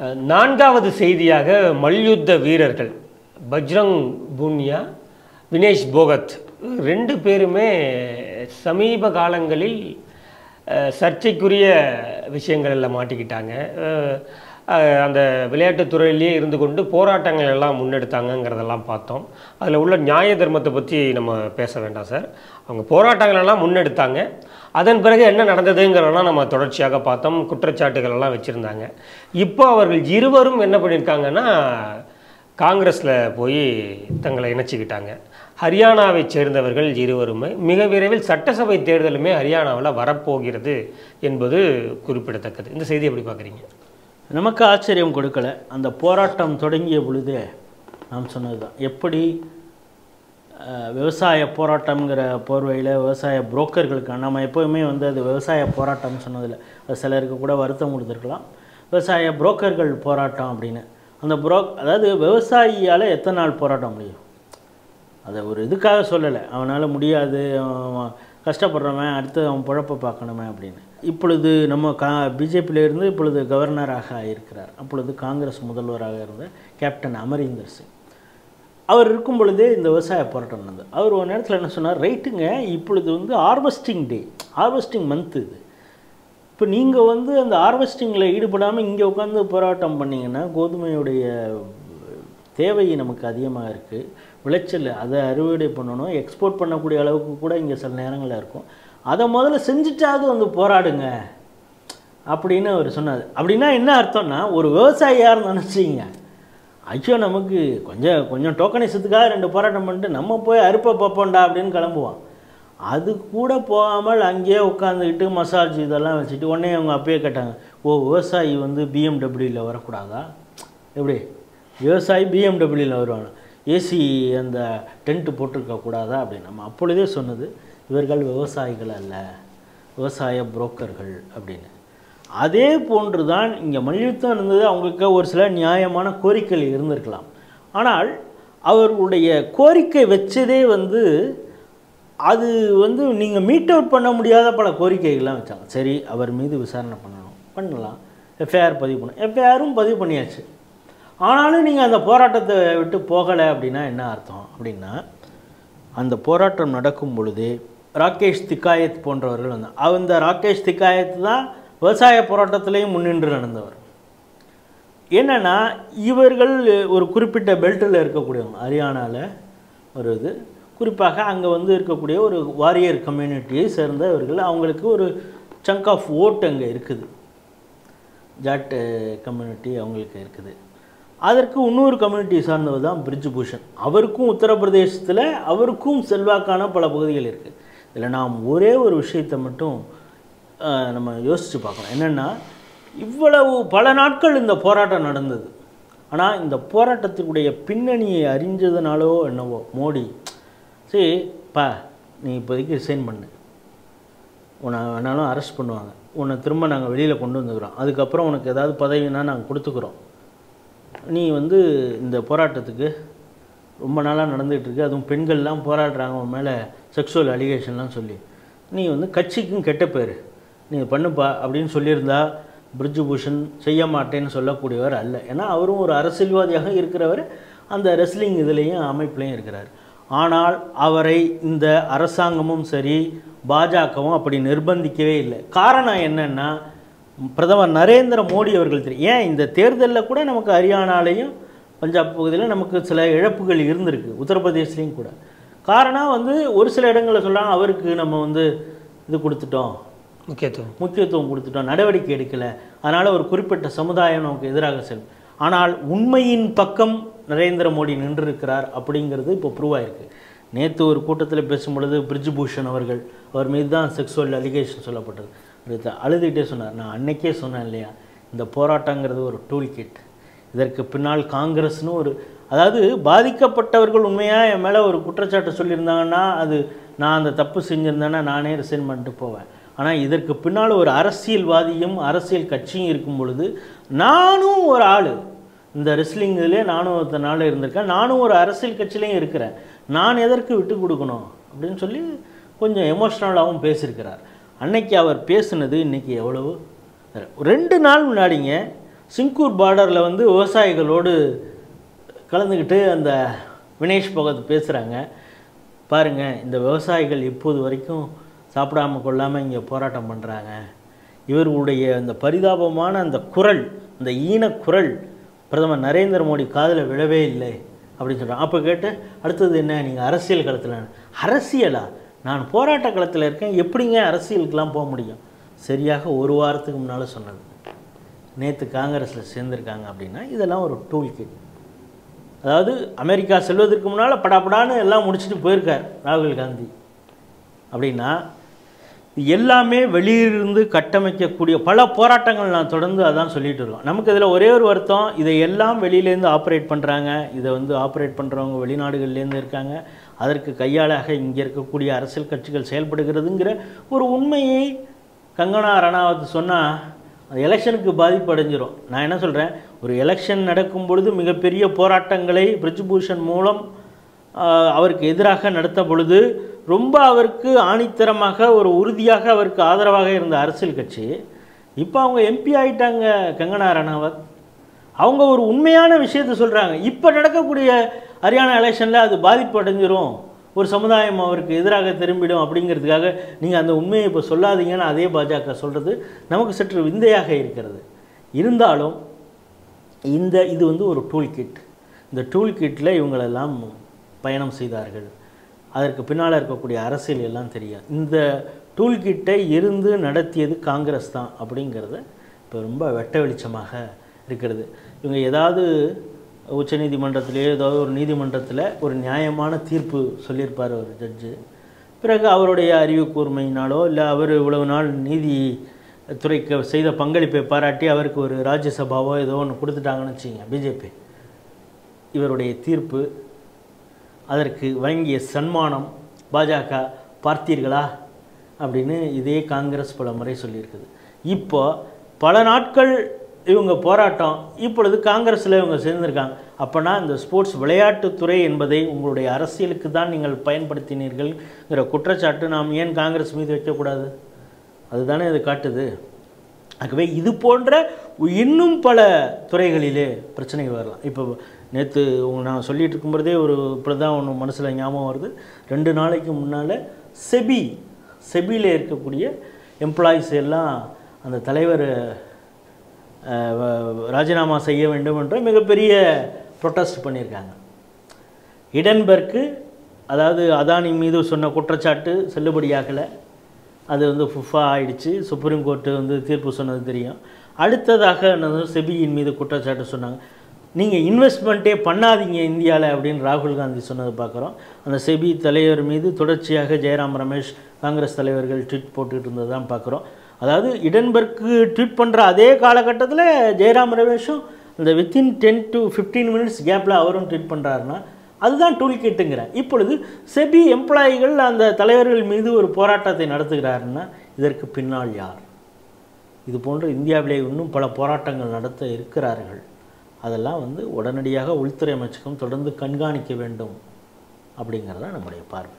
நான்காவது செய்தியாக மல்யுத்த வீரர்கள் பஜ்ரங் பூனியா வினேஷ் போகத் ரெண்டு பேருமே சமீப காலங்களில் சர்ச்சைக்குரிய விஷயங்களில் மாட்டிக்கிட்டாங்க. அந்த விளையாட்டுத்துறையிலேயே இருந்து கொண்டு போராட்டங்கள் எல்லாம் முன்னெடுத்தாங்கங்கிறதெல்லாம் பார்த்தோம். அதில் உள்ள நியாய தர்மத்தை பற்றி நம்ம பேச வேண்டாம் சார். அவங்க போராட்டங்கள் எல்லாம் முன்னெடுத்தாங்க. அதன் பிறகு என்ன நடந்ததுங்கிறதெல்லாம் நம்ம தொடர்ச்சியாக பார்த்தோம். குற்றச்சாட்டுகள் எல்லாம் வச்சுருந்தாங்க. இப்போ அவர்கள் இருவரும் என்ன பண்ணியிருக்காங்கன்னா காங்கிரஸில் போய் தங்களை இணைச்சிக்கிட்டாங்க. ஹரியானாவை சேர்ந்தவர்கள் இருவருமே மிக விரைவில் சட்டசபை தேர்தலுமே ஹரியானாவில் வரப்போகிறது என்பது குறிப்பிடத்தக்கது. இந்த செய்தி எப்படி பார்க்குறீங்க? நமக்கு ஆச்சரியம் கொடுக்கல. அந்த போராட்டம் தொடங்கிய பொழுதே நாம் சொன்னது தான் எப்படி விவசாய போராட்டம்ங்கிற போர்வையில் விவசாய புரோக்கர்களுக்கு நம்ம எப்போவுமே வந்து அது விவசாய போராட்டம்னு சொன்னதில்லை. அது சிலருக்கு கூட வருத்தம் கொடுத்துருக்கலாம். விவசாய புரோக்கர்கள் போராட்டம் அப்படின்னு. அந்த புரோ அதாவது விவசாயியால் எத்தனை நாள் போராட்டம் முடியும்? அதை ஒரு இதுக்காக சொல்லலை. அவனால் முடியாது கஷ்டப்படுறவன் அடுத்து அவன் பொழப்பை பார்க்கணுமே அப்படின்னு. இப்பொழுது நம்ம கா பிஜேபியிலிருந்து இப்பொழுது கவர்னராக இருக்கிறார். அப்பொழுது காங்கிரஸ் முதல்வராக இருந்த கேப்டன் அமரீந்தர் சிங். அவர் இருக்கும் பொழுதே இந்த விவசாய போராட்டம் நடந்தது. அவர் ஒரு நேரத்தில் என்ன சொன்னார்? ரைட்டுங்க இப்பொழுது வந்து ஹார்வெஸ்டிங் டே ஹார்வெஸ்டிங் மந்த் இது. இப்போ நீங்கள் வந்து அந்த ஹார்வெஸ்டிங்கில் ஈடுபடாமல் இங்கே உட்காந்து போராட்டம் பண்ணிங்கன்னா கோதுமையுடைய தேவை நமக்கு அதிகமாக இருக்குது விளைச்சல் அதை அறுவடை பண்ணணும். எக்ஸ்போர்ட் பண்ணக்கூடிய அளவுக்கு கூட இங்கே சில நேரங்களில் இருக்கும். அதை முதல்ல செஞ்சுட்டாவது வந்து போராடுங்க அப்படின்னு அவர் சொன்னார். அப்படின்னா என்ன அர்த்தம்னா ஒரு விவசாயியாக இருந்தான்னு வச்சுங்க ஐயோ நமக்கு கொஞ்சம் கொஞ்சம் டோக்கனைசத்துக்காக ரெண்டு போராட்டம் பண்ணிட்டு நம்ம போய் அறுப்பை பார்ப்போம்டா அப்படின்னு கிளம்புவான். அது கூட போகாமல் அங்கேயே உட்காந்துக்கிட்டு மசாஜ் இதெல்லாம் வச்சுட்டு உடனே அவங்க அப்பயே கேட்டாங்க ஓ விவசாயி வந்து பிஎம்டபிள்யூவில் வரக்கூடாதா? எப்படி? விவசாயி பிஎம்டபிள்யூவில் வருவாங்க ஏசி அந்த டென்ட்டு போட்டிருக்கக்கூடாதா அப்படின்னு. நம்ம அப்பொழுதே சொன்னது இவர்கள் விவசாயிகள் அல்ல விவசாய புரோக்கர்கள் அப்படின்னு. அதே போன்று தான் இங்கே மல்யுத்தம் இருந்தது அவங்களுக்கு ஒரு சில நியாயமான கோரிக்கைகள் இருந்திருக்கலாம். ஆனால் அவர்களுடைய கோரிக்கை வச்சதே வந்து அது வந்து நீங்கள் மீட் அவுட் பண்ண முடியாத பல கோரிக்கைகள்லாம் வச்சாங்க. சரி அவர் மீது விசாரணை பண்ணணும். பண்ணலாம். எஃப்ஐஆர் பதிவு பண்ணணும். எஃப்ஐஆரும் பதிவு பண்ணியாச்சு. ஆனாலும் நீங்கள் அந்த போராட்டத்தை விட்டு போகலை அப்படின்னா என்ன அர்த்தம்? அப்படின்னா அந்த போராட்டம் நடக்கும் பொழுது ராகேஷ் திக்காயத் போன்றவர்கள் வந்து அந்த ராகேஷ் திக்காயத் தான் விவசாய போராட்டத்திலையும் முன்னின்று நடந்தவர். என்னென்னா இவர்கள் ஒரு குறிப்பிட்ட பெல்ட்டில் இருக்கக்கூடியவங்க ஹரியானாவில் ஒரு இது. குறிப்பாக அங்கே வந்து இருக்கக்கூடிய ஒரு வாரியர் கம்யூனிட்டியை சேர்ந்தவர்கள் அவங்களுக்கு ஒரு சங்க் ஆஃப் ஓட் அங்கே இருக்குது. ஜாட் கம்யூனிட்டி அவங்களுக்கு இருக்குது. அதற்கு இன்னொரு கம்யூனிட்டி சார்ந்தவர் தான் பிரிட்ஜ் பூஷன் அவருக்கும் உத்தரப்பிரதேசத்தில் அவருக்கும் செல்வாக்கான பல பகுதிகள் இருக்குது இதில் நாம் ஒரே ஒரு விஷயத்தை மட்டும் நம்ம யோசித்து பார்க்கணும். என்னென்னா இவ்வளவு பல நாட்கள் இந்த போராட்டம் நடந்தது. ஆனால் இந்த போராட்டத்தினுடைய பின்னணியை அறிஞ்சதுனாலோ என்னவோ மோடி சரி பா நீ இப்போதைக்கு ரிசைன் பண்ணு. உன்னை வேணாலும் அரெஸ்ட் பண்ணுவாங்க. உன்னை திரும்ப நாங்கள் வெளியில் கொண்டு வந்துக்கிறோம். அதுக்கப்புறம் உனக்கு ஏதாவது பதவினா நாங்கள் கொடுத்துக்குறோம். நீ வந்து இந்த போராட்டத்துக்கு ரொம்ப நாளாக நடந்துகிட்ருக்கு அதுவும் பெண்கள்லாம் போராடுறாங்க உன் மேலே செக்ஷுவல் அலிகேஷன்லாம் சொல்லி. நீ வந்து கட்சிக்கும் கெட்ட பேர். நீ பண்ணுப்பா அப்படின்னு சொல்லியிருந்தா பிரிட்ஜு பூஷன் செய்ய மாட்டேன்னு சொல்லக்கூடியவர் அல்ல. ஏன்னா அவரும் ஒரு அரசியல்வாதியாக இருக்கிறவர். அந்த ரெஸ்லிங் இதுலேயும் அமைப்புலையும் இருக்கிறார். ஆனால் அவரை இந்த அரசாங்கமும் சரி பாஜகவும் அப்படி நிர்பந்திக்கவே இல்லை. காரணம் என்னென்னா பிரதமர் நரேந்திர மோடி அவர்கள் தெரியும். ஏன் இந்த தேர்தலில் கூட நமக்கு ஹரியானாலையும் பஞ்சாப் பகுதியில் நமக்கு சில இழப்புகள் இருந்திருக்கு உத்தரப்பிரதேஷ்லேயும் கூட. காரணம் வந்து ஒரு சில இடங்களில் சொல்கிறாங்க அவருக்கு நம்ம வந்து இது கொடுத்துட்டோம். முக்கியத்துவம். முக்கியத்துவம் கொடுத்துட்டோம் நடவடிக்கை எடுக்கலை. அதனால் ஒரு குறிப்பிட்ட சமுதாயம் நமக்கு எதிராக செல்லும் ஆனால் உண்மையின் பக்கம் நரேந்திர மோடி நின்றிருக்கிறார் அப்படிங்கிறது இப்போ ப்ரூவ் ஆயிருக்கு. நேற்று ஒரு கூட்டத்தில் பேசும் பொழுது பிரிட்ஜ் பூஷன் அவர்கள் அவர் மீது தான் செக்ஸுவல் அலிகேஷன் சொல்லப்பட்டது. அடுத்து அழுதுகிட்டே சொன்னார். நான் அன்னைக்கே சொன்னேன் இல்லையா இந்த போராட்டங்கிறது ஒரு டூல் கிட் இதற்கு பின்னால் காங்கிரஸ்னு ஒரு அதாவது பாதிக்கப்பட்டவர்கள் உண்மையாக என் மேலே ஒரு குற்றச்சாட்டு சொல்லியிருந்தாங்கன்னா அது நான் அந்த தப்பு செஞ்சுருந்தேன்னா நானே ரிசைன் பண்ணிட்டு போவேன். ஆனால் இதற்கு பின்னால் ஒரு அரசியல்வாதியும் அரசியல் கட்சியும் இருக்கும் பொழுது நானும் ஒரு ஆள். இந்த ரெஸ்லிங் நானும் ஒருத்த நாள் இருந்திருக்கேன். நானும் ஒரு அரசியல் கட்சியிலையும் இருக்கிறேன். நான் எதற்கு விட்டு கொடுக்கணும்? அப்படின்னு சொல்லி கொஞ்சம் எமோஷ்னலாகவும் பேசியிருக்கிறார். அன்னைக்கு அவர் பேசுனது இன்றைக்கி எவ்வளவு? ரெண்டு நாள் முன்னாடிங்க சிங்கூர் பார்டரில் வந்து விவசாயிகளோடு கலந்துக்கிட்டு அந்த வினேஷ் பகத் பேசுகிறாங்க பாருங்கள் இந்த விவசாயிகள் இப்போது வரைக்கும் சாப்பிடாம கொள்ளாமல் இங்கே போராட்டம் பண்ணுறாங்க இவர்களுடைய அந்த பரிதாபமான அந்த குரல் அந்த ஈனக்குரல் பிரதமர் நரேந்திர மோடி காதில் விழவே இல்லை அப்படின்னு சொல்கிறாங்க அப்போ கேட்டு அடுத்தது என்ன? நீங்கள் அரசியல் களத்தில் அரசியலா? நான் போராட்ட களத்தில் இருக்கேன் எப்படிங்க அரசியலுக்கெலாம் போக முடியும்? சரியாக ஒரு வாரத்துக்கு முன்னால் சொன்னது. நேற்று காங்கிரஸில் சேர்ந்துருக்காங்க அப்படின்னா இதெல்லாம் ஒரு டூல் கிட் அதாவது அமெரிக்கா செல்வதற்கு முன்னால் படாபடான்னு எல்லாம் முடிச்சுட்டு போயிருக்கார் ராகுல் காந்தி. அப்படின்னா எல்லாமே வெளியிலிருந்து கட்டமைக்கக்கூடிய பல போராட்டங்கள் நான் தொடர்ந்து அதான் சொல்லிட்டு இருக்கோம். நமக்கு இதில் ஒரே ஒரு வருத்தம் இதை எல்லாம் வெளியிலேருந்து ஆப்ரேட் பண்ணுறாங்க இதை வந்து ஆப்ரேட் பண்ணுறவங்க வெளிநாடுகள்லேருந்து இருக்காங்க. அதற்கு கையாளாக இங்கே இருக்கக்கூடிய அரசியல் கட்சிகள் செயல்படுகிறதுங்கிற ஒரு உண்மையை கங்கனா ரணாவத் சொன்னால் அது எலெக்ஷனுக்கு பாதிப்பு அடைஞ்சிரும் நான் என்ன சொல்கிறேன் ஒரு எலெக்ஷன் நடக்கும் பொழுது மிகப்பெரிய போராட்டங்களை பிரிஜ்பூஷன் மூலம் அவருக்கு எதிராக நடத்த பொழுது ரொம்ப அவருக்கு ஆணித்தரமாக ஒரு உறுதியாக அவருக்கு ஆதரவாக இருந்த அரசியல் கட்சி இப்போ அவங்க எம்பி ஆயிட்டாங்க கங்கனா ரணாவத். அவங்க ஒரு உண்மையான விஷயத்தை சொல்கிறாங்க இப்போ நடக்கக்கூடிய ஹரியானா எலெக்ஷனில் அது பாதிப்பு அடைஞ்சிரும் ஒரு சமுதாயம் அவருக்கு எதிராக திரும்பிடும் அப்படிங்கிறதுக்காக நீங்கள் அந்த உண்மையை இப்போ சொல்லாதீங்கன்னு அதே பாஜக சொல்கிறது நமக்கு சற்று விந்தையாக இருக்கிறது. இருந்தாலும் இந்த இது வந்து ஒரு டூல் கிட் இந்த டூல் கிட்டில் இவங்களெல்லாம் பயணம் செய்தார்கள். அதற்கு பின்னால் இருக்கக்கூடிய அரசியல் எல்லாம் தெரியும் இந்த டூல் கிட்டை இருந்து நடத்தியது காங்கிரஸ் தான் அப்படிங்கிறத இப்போ ரொம்ப வெட்ட வெளிச்சமாக இருக்கிறது. இவங்க ஏதாவது உச்சநீதிமன்றத்திலேயோ ஏதாவது ஒரு நீதிமன்றத்தில் ஒரு நியாயமான தீர்ப்பு சொல்லியிருப்பார் ஒரு ஜட்ஜு. பிறகு அவருடைய அறிவு கூர்மையினாலோ இல்லை அவர் இவ்வளவு நாள் நீதி துறைக்கு செய்த பங்களிப்பை பாராட்டி அவருக்கு ஒரு ராஜ்யசபாவோ ஏதோ ஒன்று கொடுத்துட்டாங்கன்னு வச்சுங்க பிஜேபி. இவருடைய தீர்ப்பு அதற்கு வழங்கிய சன்மானம் பாஜக பார்த்தீர்களா அப்படின்னு இதே காங்கிரஸ் பல முறை சொல்லியிருக்குது. இப்போ பல நாட்கள் இவங்க போராட்டம் இப்பொழுது காங்கிரஸில் இவங்க சேர்ந்திருக்காங்க. அப்போனா இந்த ஸ்போர்ட்ஸ் விளையாட்டுத்துறை என்பதை உங்களுடைய அரசியலுக்கு தான் நீங்கள் பயன்படுத்தினீர்கள்ங்கிற குற்றச்சாட்டு நாம் ஏன் காங்கிரஸ் மீது வைக்கக்கூடாது? அதுதானே இது காட்டுது. ஆகவே இது போன்ற இன்னும் பல துறைகளிலே பிரச்சனைகள் வரலாம். இப்போ நேற்று நான் சொல்லிட்டு இருக்கும்போதே ஒரு இப்படிதான் ஒன்று மனசில் ஞாபகம் வருது. ரெண்டு நாளைக்கு முன்னால் செபி செபியில் இருக்கக்கூடிய எம்ப்ளாயிஸ் எல்லாம் அந்த தலைவர் ராஜினாமா செய்ய வேண்டும் என்று மிகப்பெரிய ப்ரொட்டஸ்ட் பண்ணியிருக்காங்க. இடன்பர்க்கு அதாவது அதானி மீது சொன்ன குற்றச்சாட்டு செல்லுபடியாகலை. அது வந்து ஃபுஃபா ஆயிடுச்சு. சுப்ரீம் கோர்ட்டு வந்து தீர்ப்பு சொன்னது தெரியும். அடுத்ததாக என்னது? செபியின் மீது குற்றச்சாட்டு சொன்னாங்க. நீங்கள் இன்வெஸ்ட்மெண்ட்டே பண்ணாதீங்க இந்தியாவில் அப்படின்னு ராகுல் காந்தி சொன்னது பார்க்குறோம். அந்த செபி தலைவர் மீது தொடர்ச்சியாக ஜெயராம் ரமேஷ் காங்கிரஸ் தலைவர்கள் ட்வீட் போட்டுக்கிட்டு இருந்தது தான் பார்க்குறோம். அதாவது இடன்பர்க்கு ட்வீட் பண்ணுற அதே காலகட்டத்தில் ஜெயராம் ரமேஷும் இந்த within ten to fifteen minutes கேப்பில் அவரும் ட்வீட் பண்ணுறாருன்னா அதுதான் டூல் கிட்டுங்கிறேன் இப்பொழுது செபி எம்ப்ளாயிகள் அந்த தலைவர்கள் மீது ஒரு போராட்டத்தை நடத்துகிறாருன்னா இதற்கு பின்னால் யார்? இது போன்று இந்தியாவிலே இன்னும் பல போராட்டங்கள் நடத்த இருக்கிறார்கள். அதெல்லாம் வந்து உடனடியாக உள்துறை அமைச்சகம் தொடர்ந்து கண்காணிக்க வேண்டும் அப்படிங்கிறது தான் நம்முடைய பார்வை.